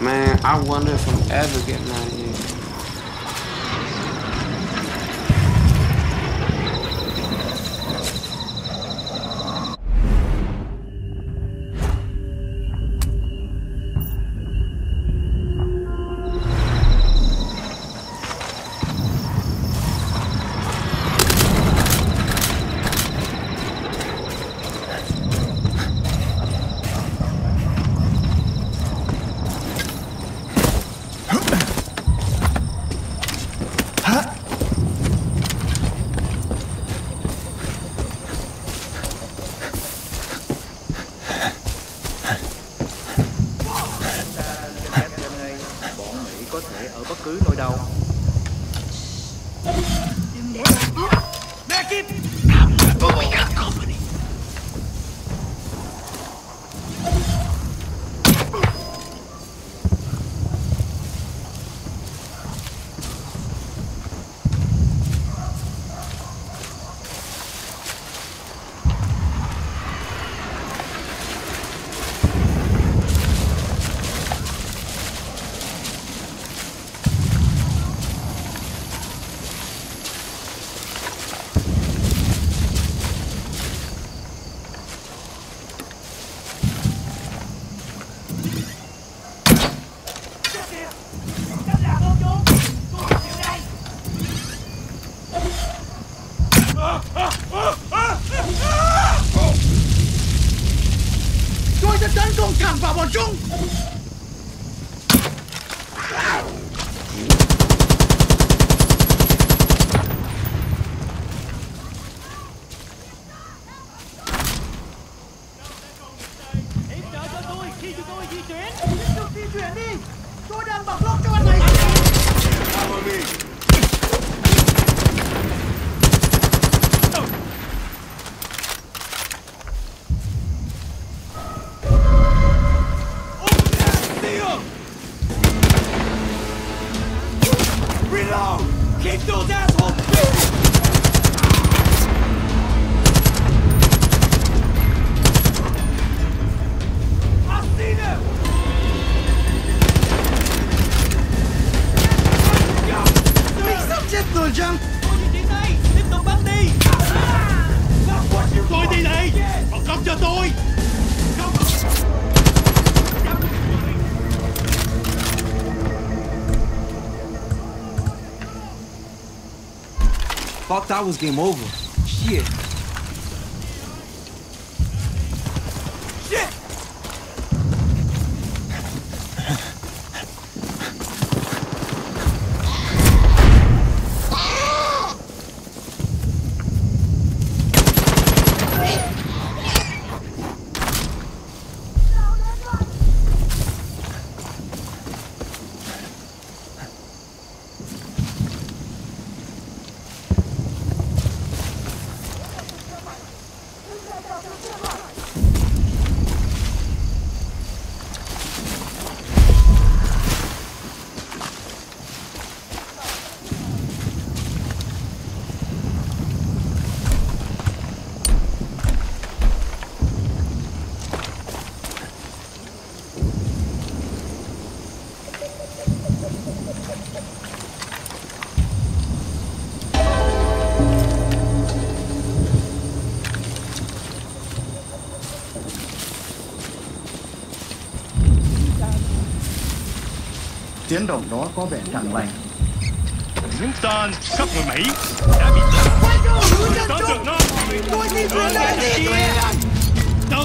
Man, I wonder if I'm ever getting out of here. Thought was game over. Shit. Tiếng động đó có vẻ chẳng lành Những tên Mỹ đã bị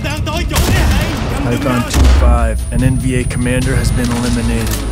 đang tối chỗ này Python 2-5, an NVA commander has been eliminated.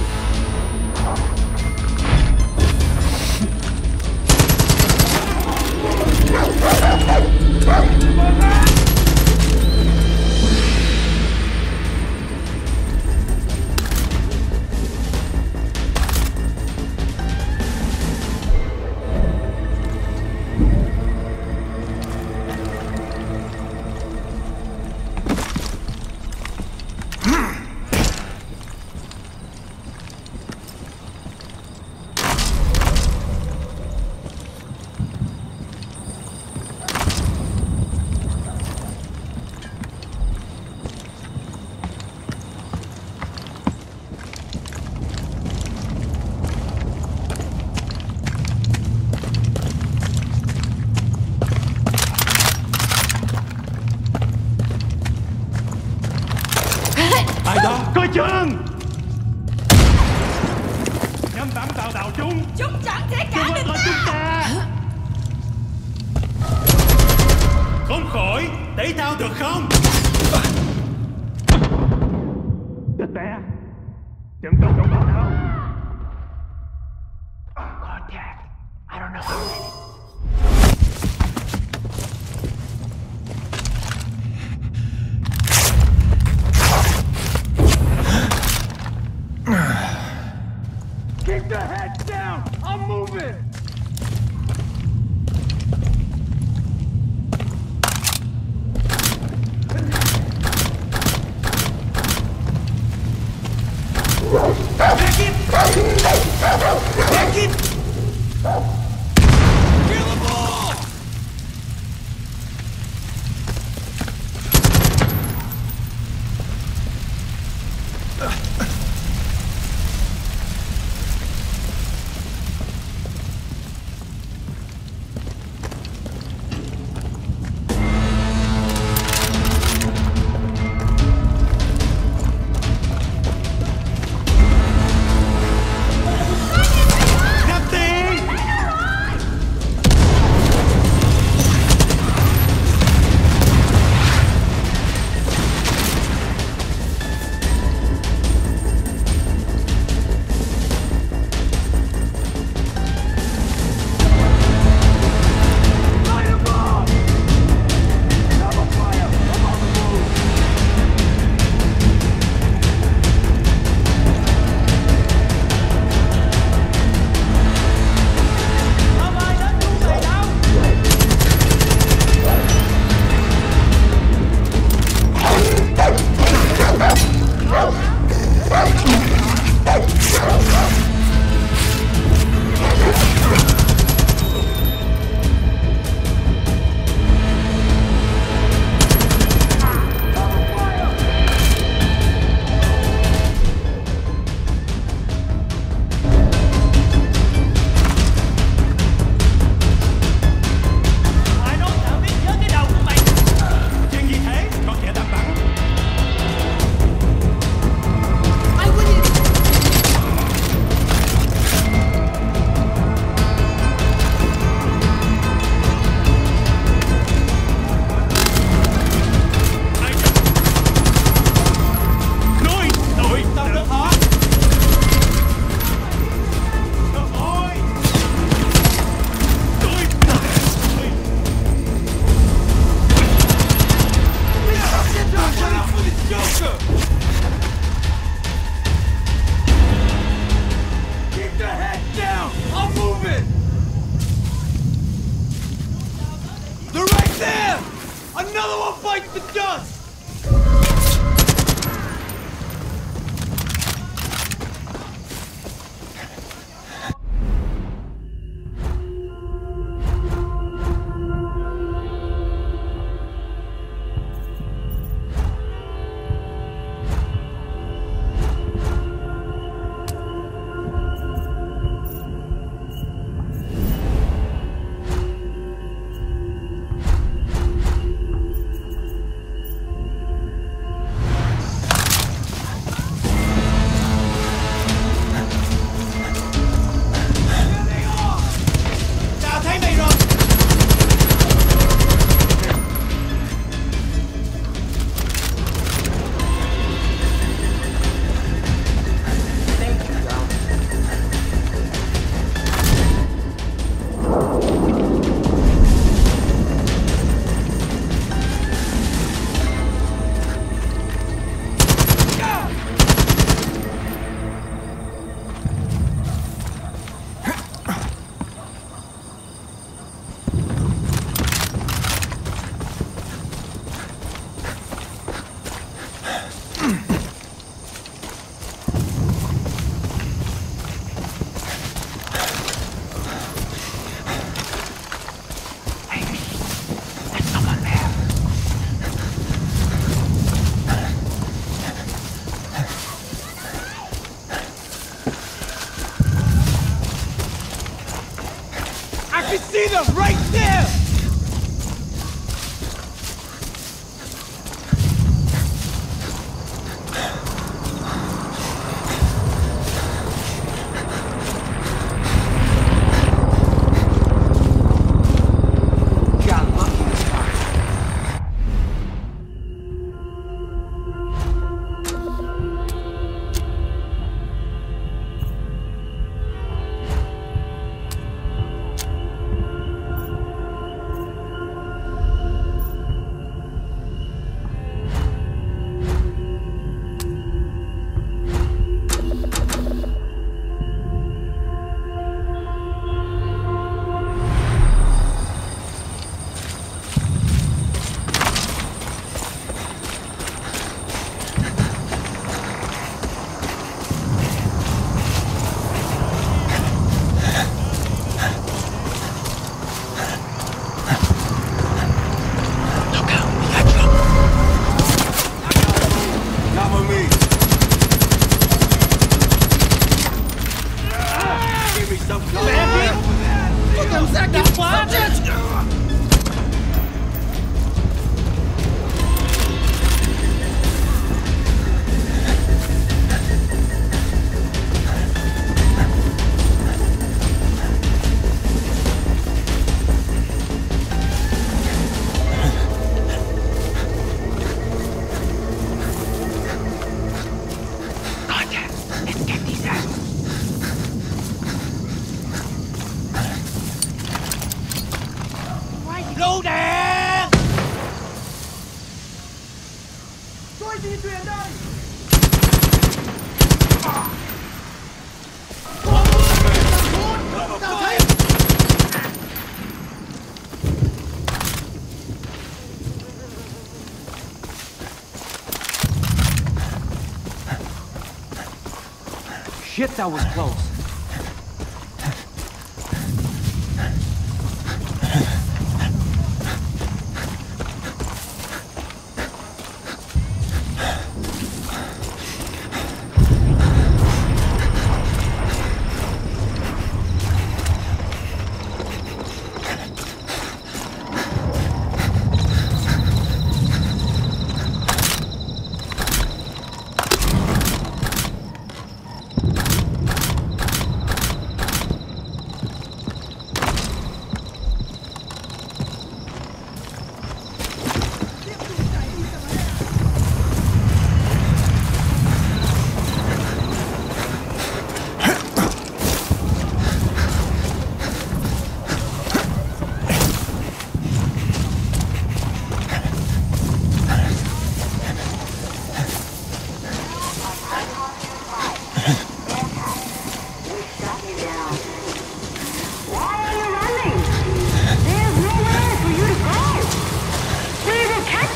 Shit, that was close.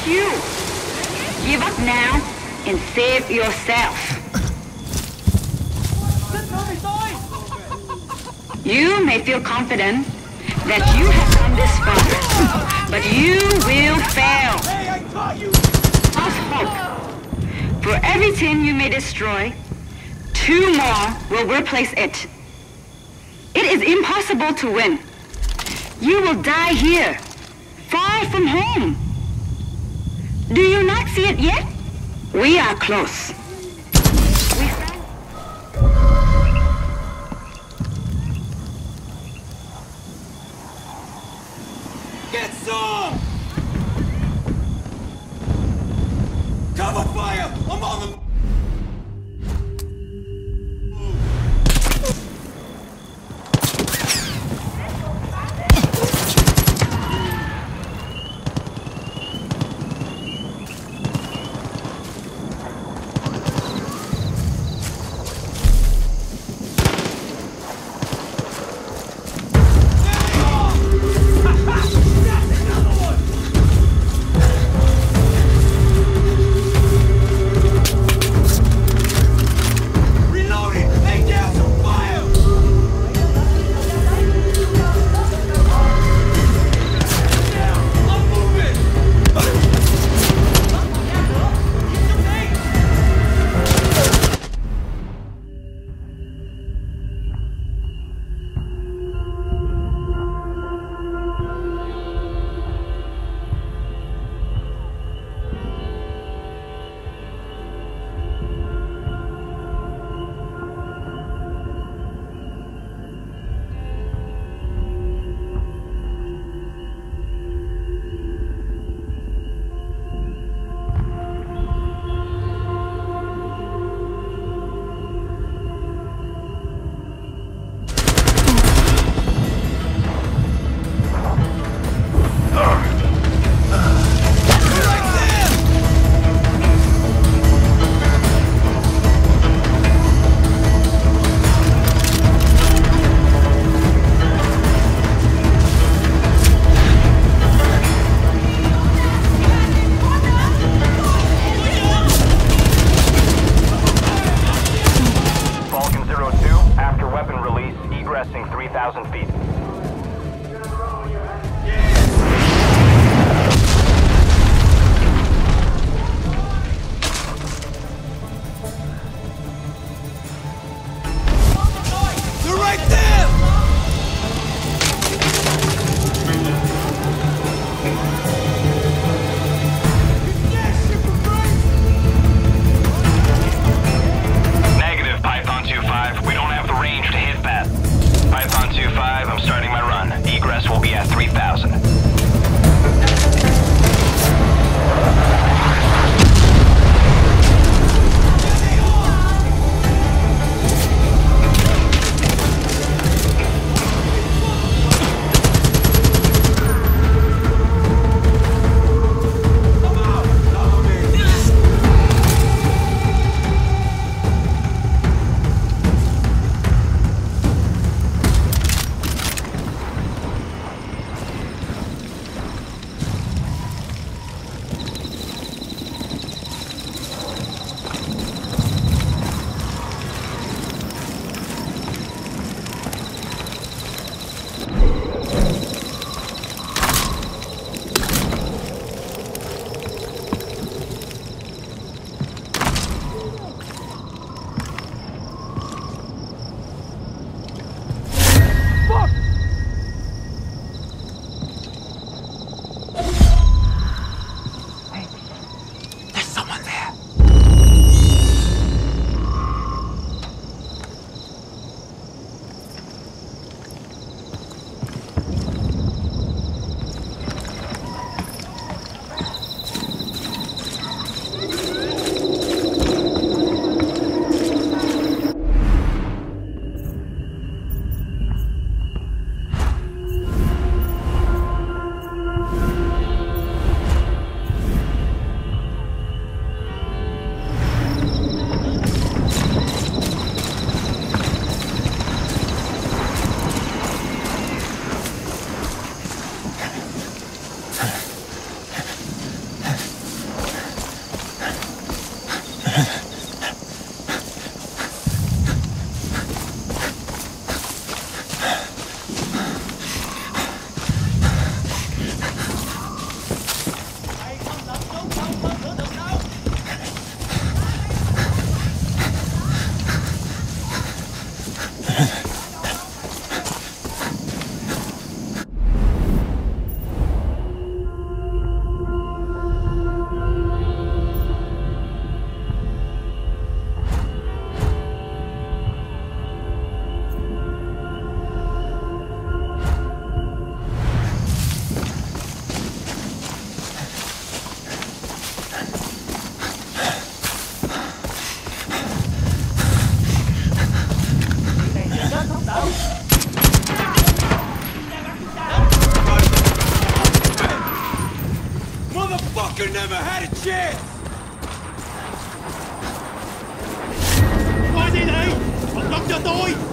You. Give up now and save yourself. You may feel confident that you have come this far, but you will fail. Hope. For every you may destroy, two more will replace it. It is impossible to win. You will die here, far from home. Do you not see it yet? We are close. Joker never had a chance! Why did he? I locked the door!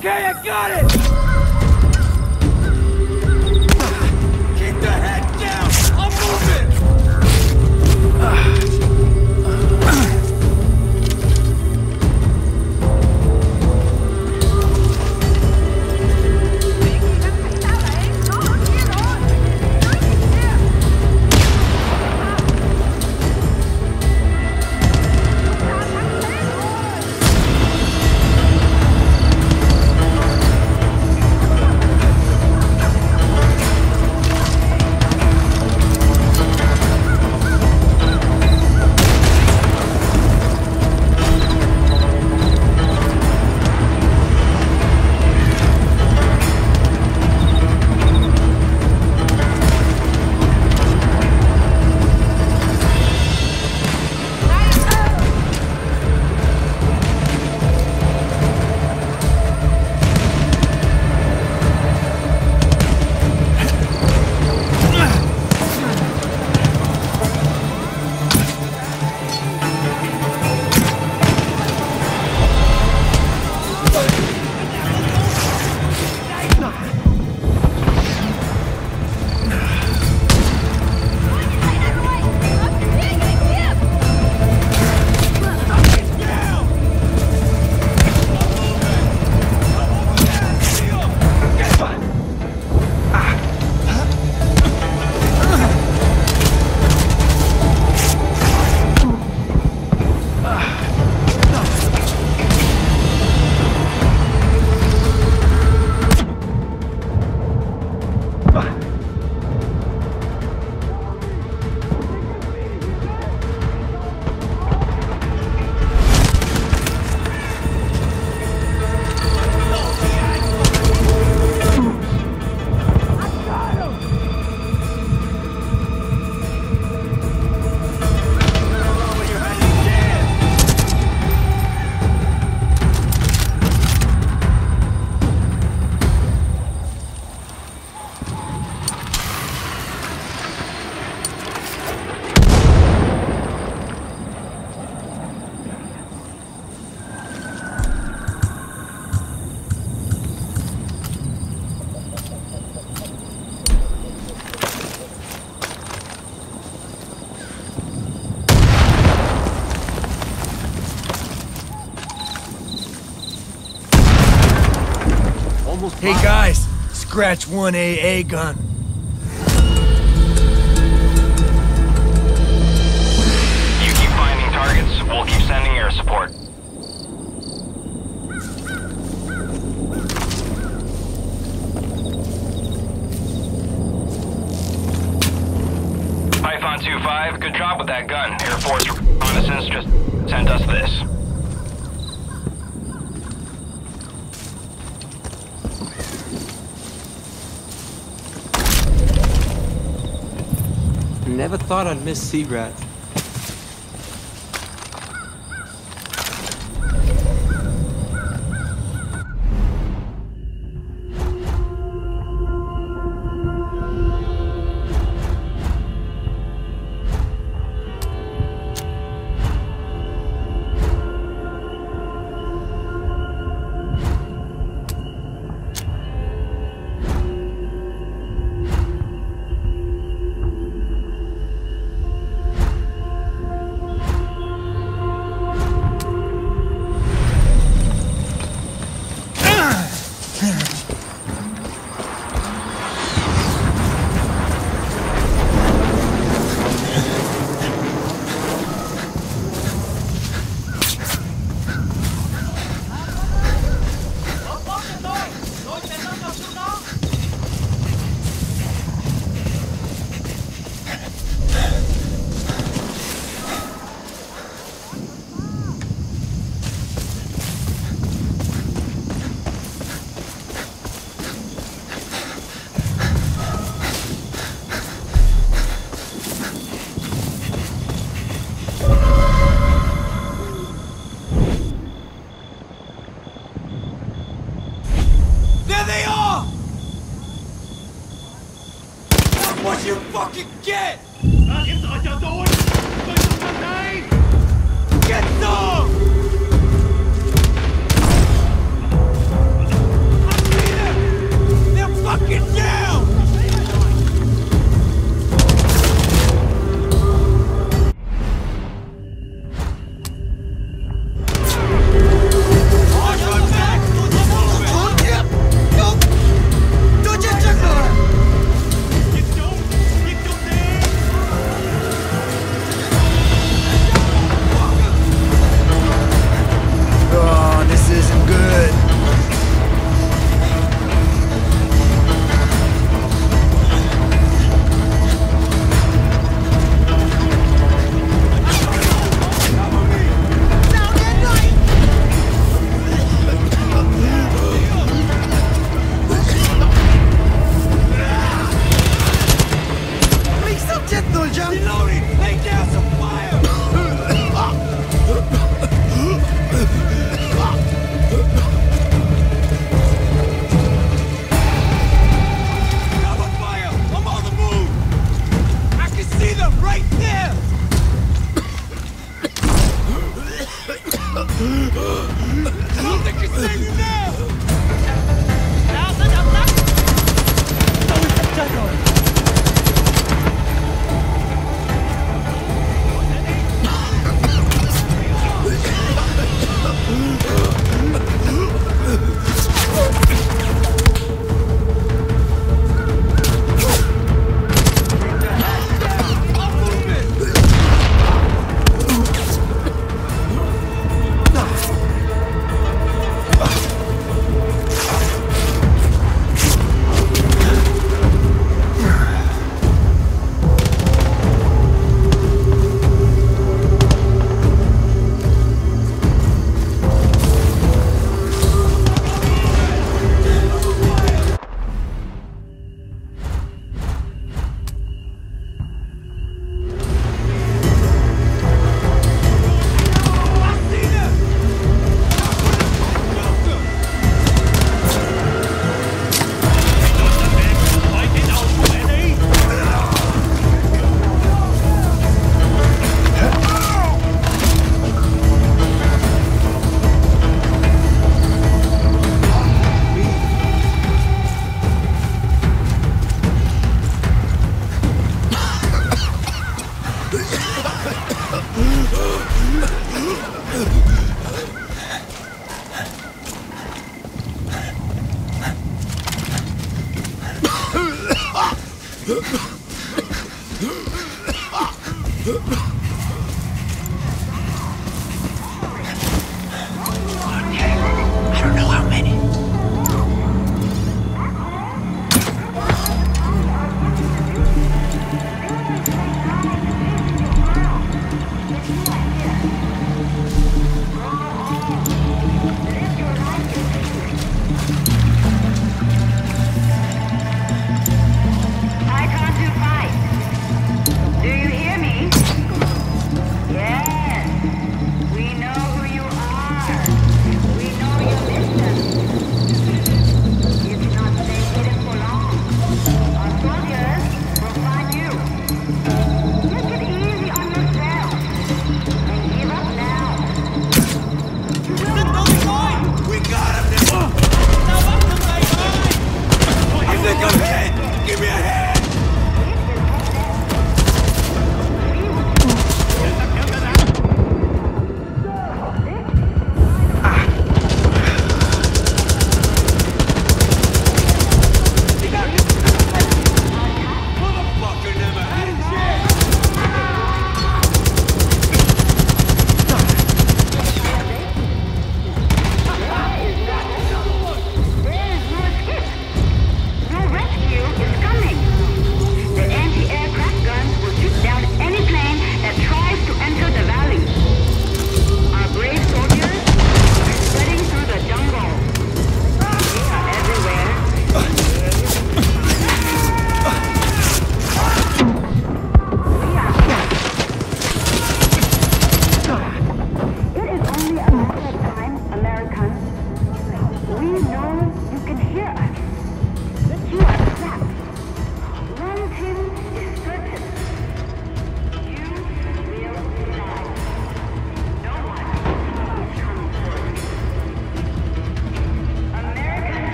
Okay, I got it! scratch 1AA gun. thought I'd miss Seabrat. what you fucking get! Get some!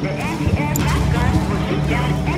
The anti-aircraft guns will shoot down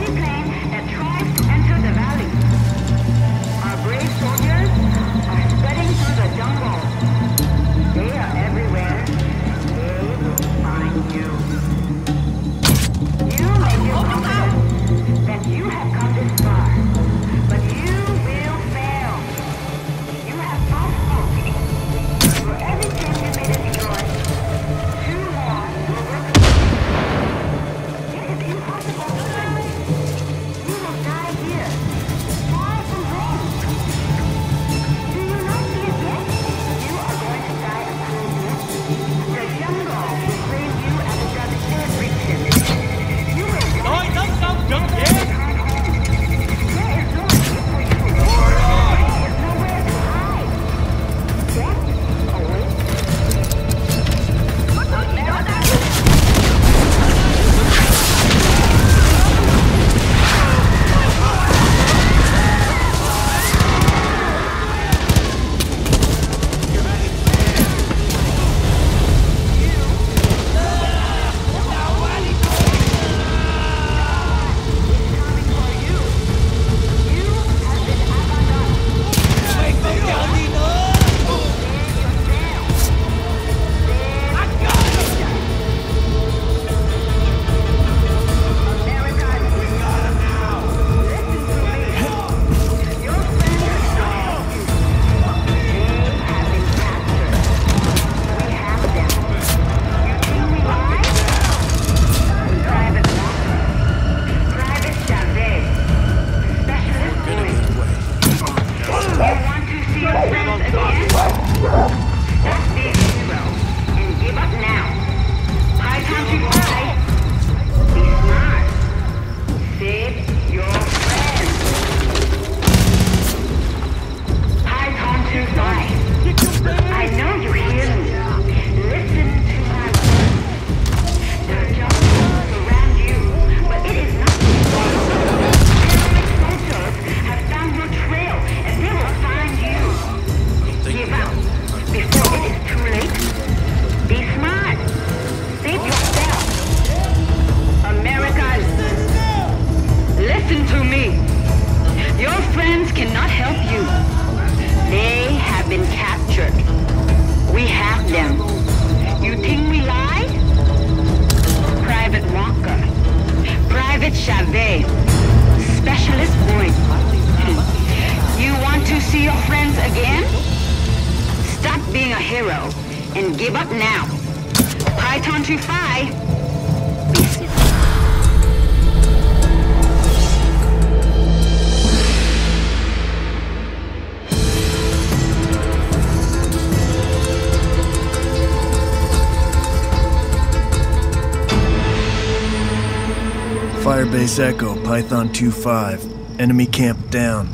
Firebase Echo, Python 2-5. Enemy camp down.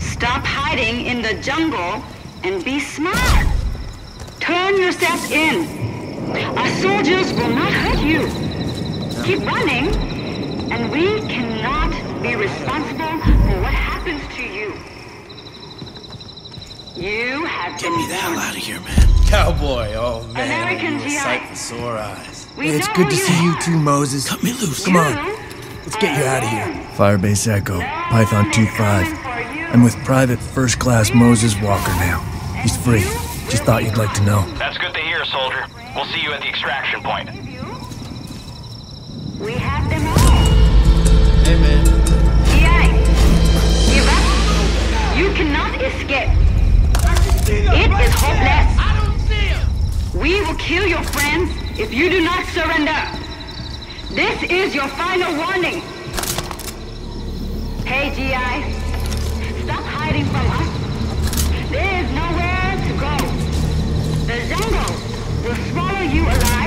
Stop hiding in the jungle and be smart. Turn yourself in. Our soldiers will not hurt you. Keep running, and we cannot be responsible for what happens to you. You have Get been me the hell out of here, man. Cowboy, oh man. American you sight GI. sore eyes. We It's good to you see you too, Moses. Cut me loose. Come on, let's get you out of here. Firebase Echo, Python 2-5. I'm with Private First Class Moses Walker now. He's free. Just thought you'd like to know. That's good to hear, soldier. We'll see you at the extraction point. We have them all. Hey, man. GI, give up. You cannot escape. It is hopeless. I don't see him! We will kill your friends if you do not surrender. This is your final warning. Hey, GI. Stop hiding from us. There is nowhere to go. The jungle will swallow you alive.